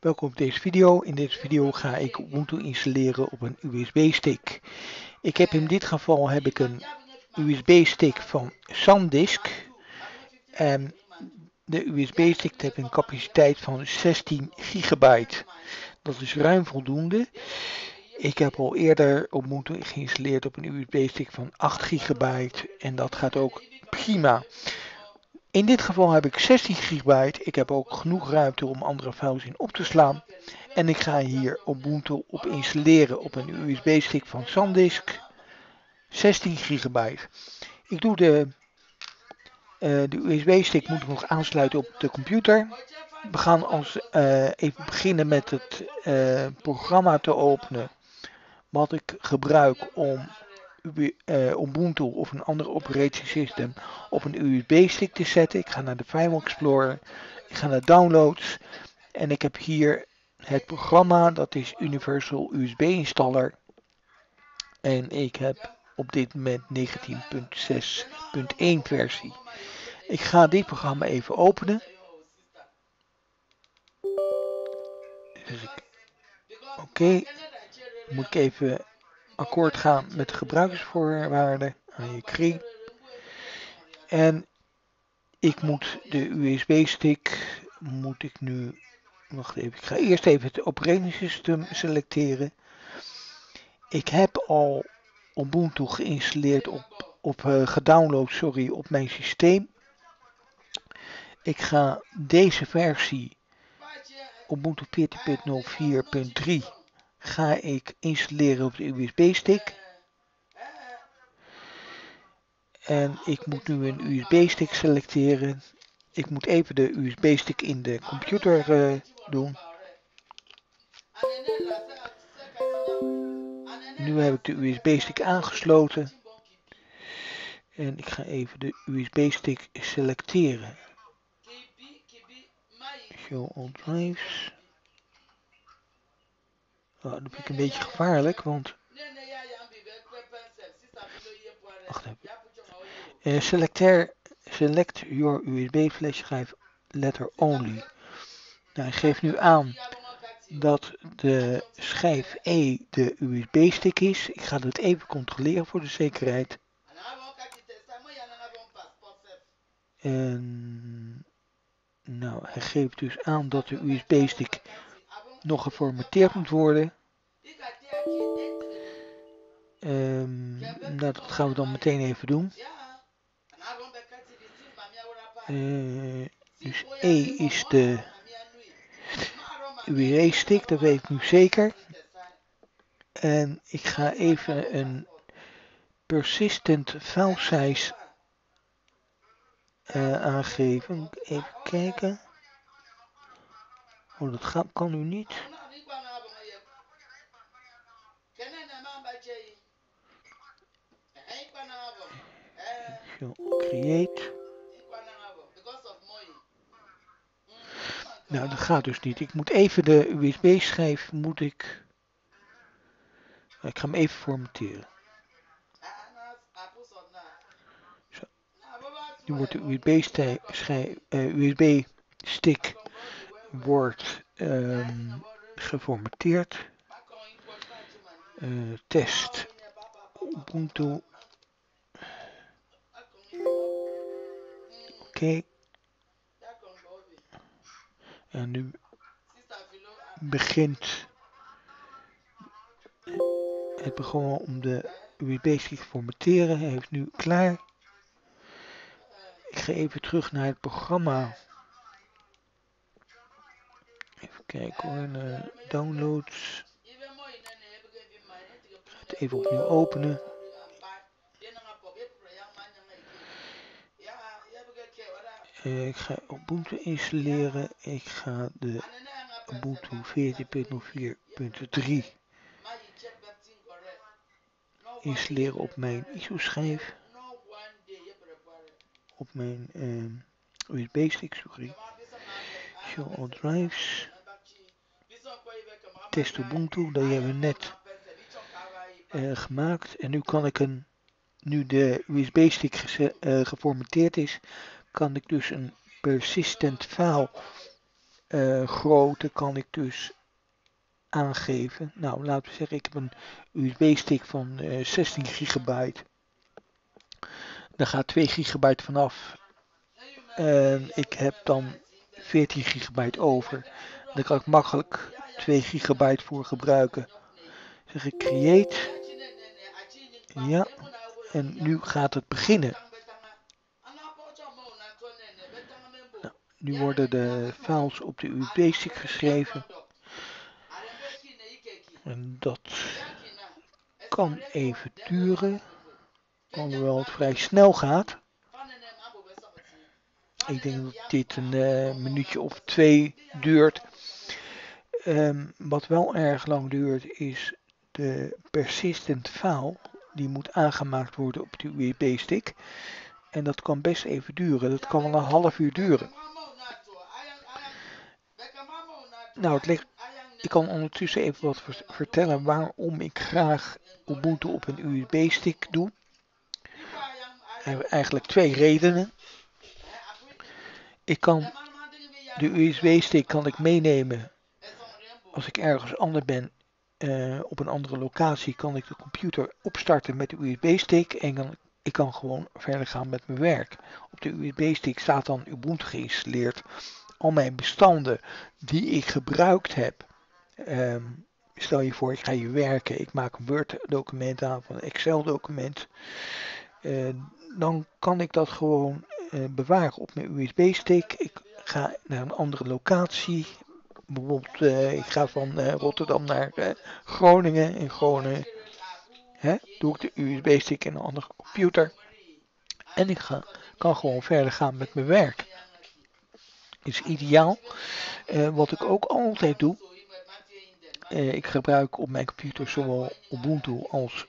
Welkom op deze video. In deze video ga ik Ubuntu installeren op een USB-stick. Ik heb in dit geval heb ik een USB-stick van SanDisk. En de USB-stick heeft een capaciteit van 16 gigabyte. Dat is ruim voldoende. Ik heb al eerder Ubuntu geïnstalleerd op een USB-stick van 8 gigabyte en dat gaat ook prima. In dit geval heb ik 16 gigabyte. Ik heb ook genoeg ruimte om andere files in op te slaan. En ik ga hier Ubuntu op installeren op een USB-stick van SanDisk. 16 gigabyte. Ik doe de, uh, de USB-stick moet nog aansluiten op de computer. We gaan als, uh, even beginnen met het uh, programma te openen. Wat ik gebruik om uh, Ubuntu of een ander operatiesystem op een USB-stick te zetten. Ik ga naar de File Explorer, ik ga naar Downloads en ik heb hier het programma, dat is Universal USB Installer. En ik heb op dit moment 19.6.1 versie. Ik ga dit programma even openen. Dus Oké, okay. moet ik even akkoord gaan met de gebruikersvoorwaarden aan je kring. En ik moet de USB-stick, moet ik nu, wacht even, ik ga eerst even het operatiesysteem selecteren. Ik heb al Ubuntu geïnstalleerd op, op uh, gedownload, sorry, op mijn systeem. Ik ga deze versie Ubuntu 14.04.3 ga ik installeren op de USB-stick. En ik moet nu een USB-stick selecteren. Ik moet even de USB-stick in de computer uh, doen. Nu heb ik de USB-stick aangesloten. En ik ga even de USB-stick selecteren. Show all drives. Oh, dat vind ik een beetje gevaarlijk, want... Wacht even. Uh, selecteer, select your USB flash letter only. Nou, ik geef nu aan dat de schijf E de USB-stick is. Ik ga dat even controleren voor de zekerheid. En, nou, hij geeft dus aan dat de USB-stick nog geformateerd moet worden. Um, nou, dat gaan we dan meteen even doen. Uh, dus E is de USB-stick, dat weet ik nu zeker. En ik ga even een persistent file size uh, aangeven. Even kijken. Oh, dat gaat, kan nu niet. Create. Nou, dat gaat dus niet. Ik moet even de USB-schijf, moet ik... Ik ga hem even formateren. Zo. Nu wordt de USB-stick uh, USB wordt um, geformateerd. Uh, test Ubuntu. Oké. En nu begint het programma om de USB-stick te formateren. Hij heeft nu klaar. Ik ga even terug naar het programma Kijken hoor, naar downloads. Ik ga het even opnieuw openen. Ik ga Ubuntu installeren. Ik ga de Ubuntu 14.04.3 installeren op mijn ISO-schijf. Op mijn uh, USB-stick, sorry. Show all drives. Test Ubuntu, dat hebben we net uh, gemaakt. En nu kan ik een, nu de USB-stick uh, geformateerd is, kan ik dus een persistent file uh, grootte kan ik dus aangeven. Nou, laten we zeggen, ik heb een USB-stick van uh, 16 gigabyte. Daar gaat 2 gigabyte vanaf. En ik heb dan 14 gigabyte over. Daar kan ik makkelijk 2 gigabyte voor gebruiken. Zeg ik create. Ja. En nu gaat het beginnen. Nou, nu worden de files op de USB-stick geschreven. En dat kan even duren. Alhoewel het vrij snel gaat. Ik denk dat dit een uh, minuutje of twee duurt. Um, wat wel erg lang duurt is de persistent file. Die moet aangemaakt worden op de USB-stick. En dat kan best even duren. Dat kan wel een half uur duren. Nou, het ligt, ik kan ondertussen even wat vertellen waarom ik graag Ubuntu op een USB-stick doe. Er hebben eigenlijk twee redenen. Ik kan de USB-stick kan ik meenemen als ik ergens anders ben. Uh, op een andere locatie kan ik de computer opstarten met de USB-stick en kan, ik kan gewoon verder gaan met mijn werk. Op de USB-stick staat dan Ubuntu geïnstalleerd. Al mijn bestanden die ik gebruikt heb. Um, stel je voor, ik ga hier werken. Ik maak een Word-document aan van een Excel-document. Uh, dan kan ik dat gewoon uh, bewaren op mijn USB-stick. Ik ga naar een andere locatie. Bijvoorbeeld, uh, ik ga van uh, Rotterdam naar Groningen. In Groningen hè, doe ik de USB-stick in een andere computer. En ik kan gewoon verder gaan met mijn werk. Is ideaal. wat ik ook altijd doe. ik gebruik op mijn computer zowel Ubuntu als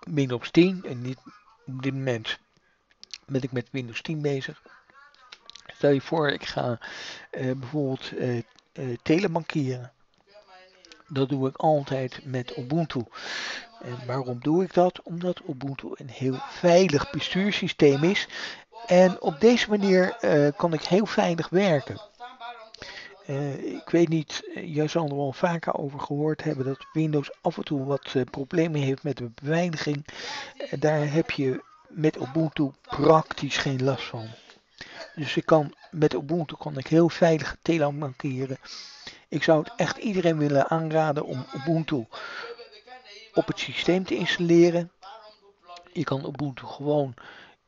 Windows 10. En niet op dit moment ben ik met Windows 10 bezig. Stel je voor, ik ga bijvoorbeeld uh, telebankieren. Dat doe ik altijd met Ubuntu. En waarom doe ik dat? Omdat Ubuntu een heel veilig bestuurssysteem is. En op deze manier kan ik heel veilig werken. ik weet niet, jij zal er wel vaker over gehoord hebben dat Windows af en toe wat problemen heeft met de beveiliging. daar heb je met Ubuntu praktisch geen last van. Dus ik kan, met Ubuntu kan ik heel veilig Telegram markeren. Ik zou het echt iedereen willen aanraden om Ubuntu op het systeem te installeren. Je kan Ubuntu gewoon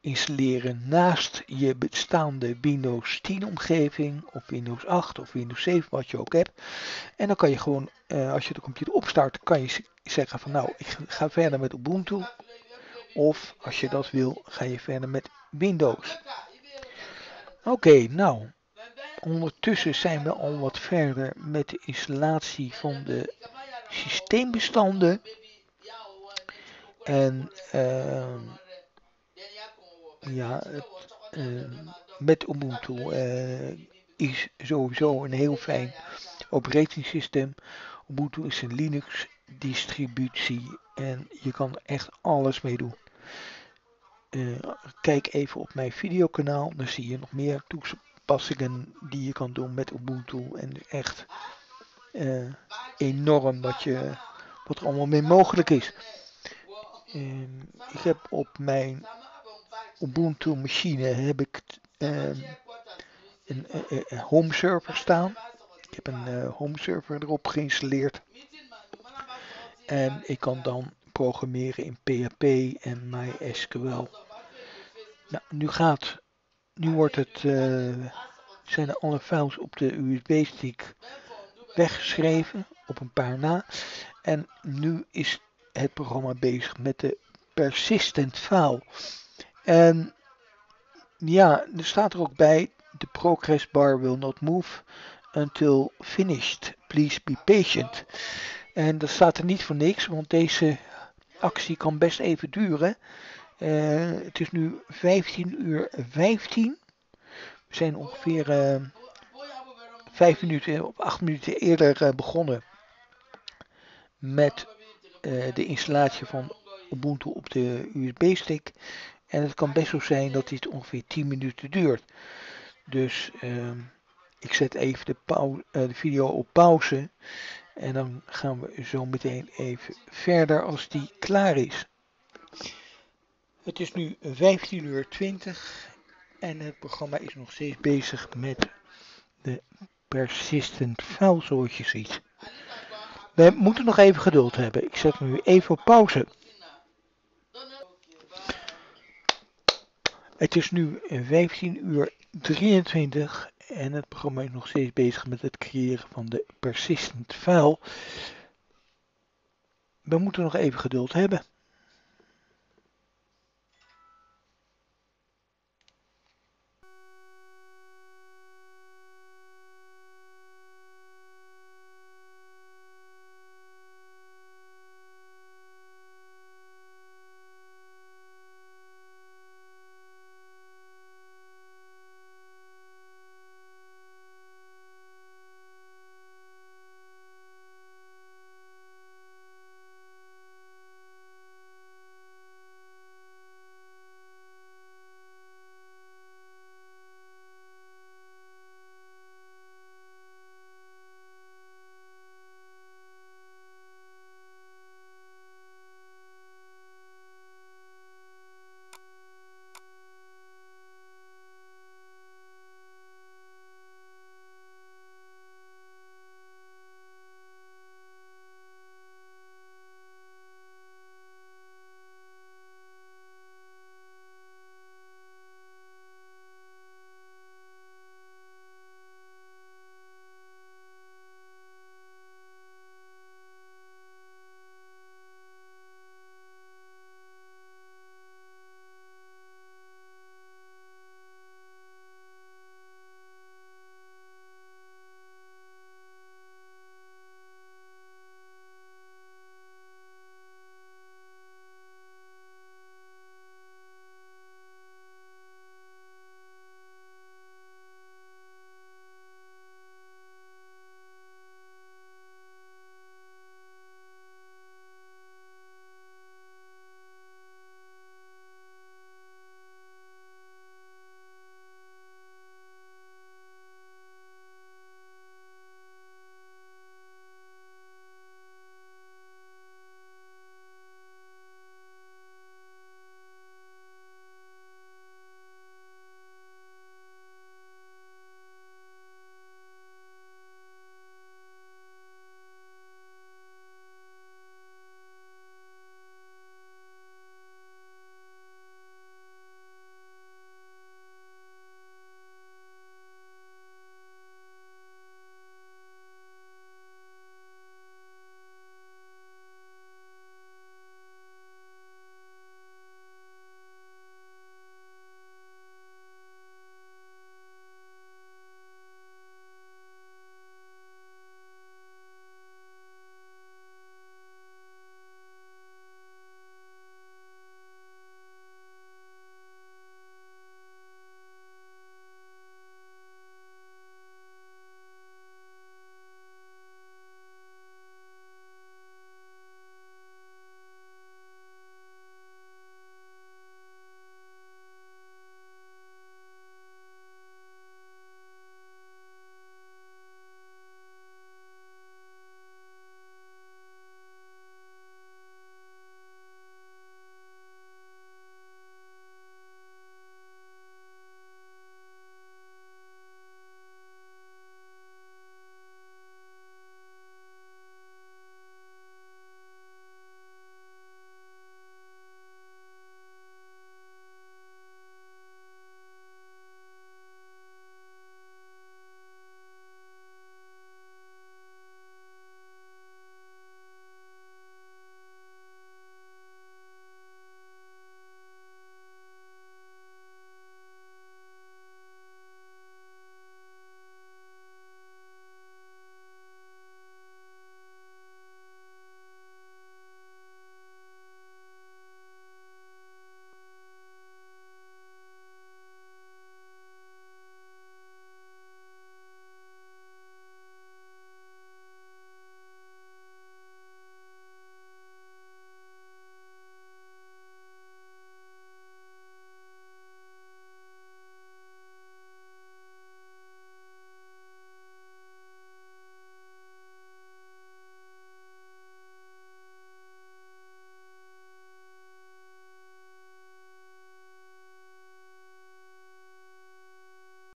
installeren naast je bestaande Windows 10 omgeving of Windows 8 of Windows 7 wat je ook hebt. En dan kan je gewoon, uh, als je de computer opstart, kan je zeggen van nou ik ga verder met Ubuntu of als je dat wil, ga je verder met Windows. Oké, nou. Ondertussen zijn we al wat verder met de installatie van de systeembestanden. En uh, ja, uh, met Ubuntu uh, is sowieso een heel fijn operatingsysteem. Ubuntu is een Linux distributie en je kan echt alles mee doen. Uh, kijk even op mijn videokanaal, dan zie je nog meer toepassingen die je kan doen met Ubuntu. En echt uh, enorm wat, je, wat er allemaal mee mogelijk is. Uh, ik heb op mijn Ubuntu machine heb ik ehm, een, een, home server staan. Ik heb een home server erop geïnstalleerd. En ik kan dan programmeren in PHP en MySQL. Nou, nu gaat, nu wordt het, uh, zijn alle files op de USB-stick weggeschreven, op een paar na. En nu is het programma bezig met de persistent file. En ja, er staat er ook bij, de progress bar will not move until finished. Please be patient. En dat staat er niet voor niks, want deze actie kan best even duren. Uh, het is nu 15 uur 15. We zijn ongeveer uh, 5 minuten of 8 minuten eerder uh, begonnen met de installatie van Ubuntu op de USB-stick. En het kan best zo zijn dat dit ongeveer 10 minuten duurt. Dus Ik zet even de, de video op pauze. En dan gaan we zo meteen even verder als die klaar is. Het is nu 15 uur 20 en het programma is nog steeds bezig met de persistent file zoals je ziet. We moeten nog even geduld hebben. Ik zet nu even op pauze. Het is nu 15 uur 23 en het programma is nog steeds bezig met het creëren van de persistent file. We moeten nog even geduld hebben.